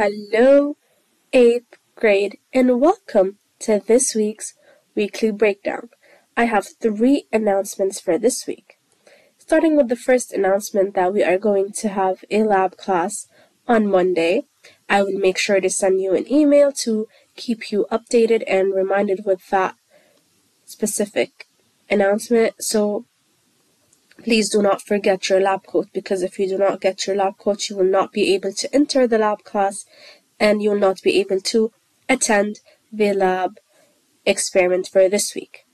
Hello, 8th grade, and welcome to this week's weekly breakdown. I have three announcements for this week. Starting with the first announcement that we are going to have a lab class on Monday. I will make sure to send you an email to keep you updated and reminded with that specific announcement. So Please do not forget your lab coat because if you do not get your lab coat, you will not be able to enter the lab class and you will not be able to attend the lab experiment for this week.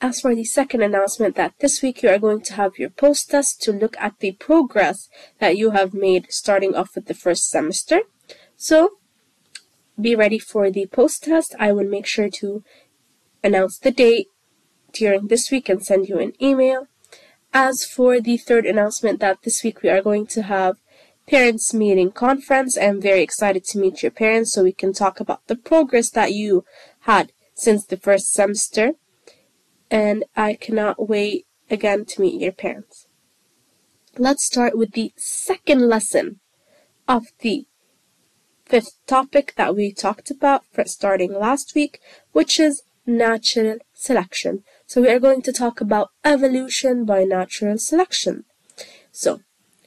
As for the second announcement that this week you are going to have your post test to look at the progress that you have made starting off with the first semester. So be ready for the post test. I will make sure to announce the date during this week and send you an email. As for the third announcement that this week we are going to have parents meeting conference, I'm very excited to meet your parents so we can talk about the progress that you had since the first semester. And I cannot wait again to meet your parents. Let's start with the second lesson of the fifth topic that we talked about starting last week, which is natural selection. So we are going to talk about evolution by natural selection. So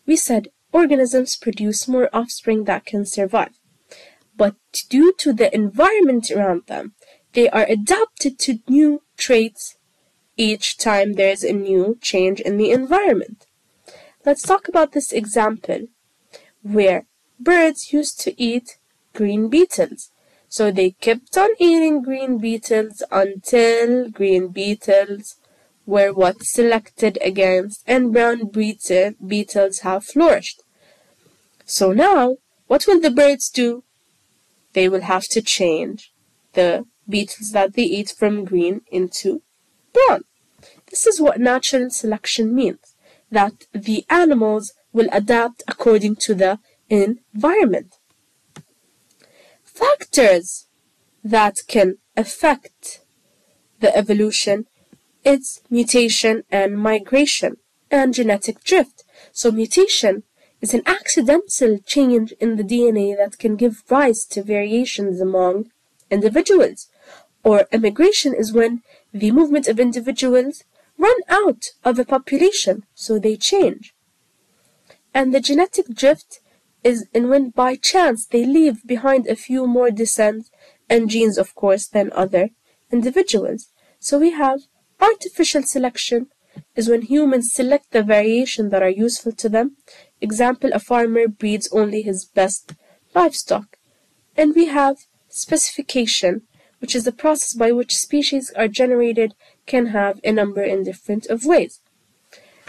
we said organisms produce more offspring that can survive. But due to the environment around them, they are adapted to new traits each time there's a new change in the environment. Let's talk about this example where birds used to eat green beetles. So they kept on eating green beetles until green beetles were what selected against and brown beetles have flourished. So now, what will the birds do? They will have to change the beetles that they eat from green into brown. This is what natural selection means, that the animals will adapt according to the environment factors that can affect the evolution is mutation and migration and genetic drift. So mutation is an accidental change in the DNA that can give rise to variations among individuals. Or immigration is when the movement of individuals run out of a population, so they change. And the genetic drift is in when by chance they leave behind a few more descent and genes, of course, than other individuals. So we have artificial selection is when humans select the variation that are useful to them. Example, a farmer breeds only his best livestock. And we have speciation, which is the process by which species are generated can have a number in different of ways.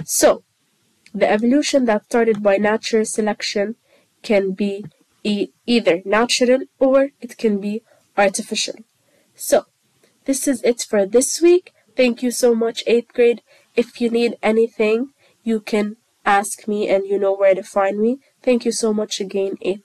So, the evolution that started by natural selection can be e either natural or it can be artificial. So, this is it for this week. Thank you so much, 8th grade. If you need anything, you can ask me and you know where to find me. Thank you so much again, 8th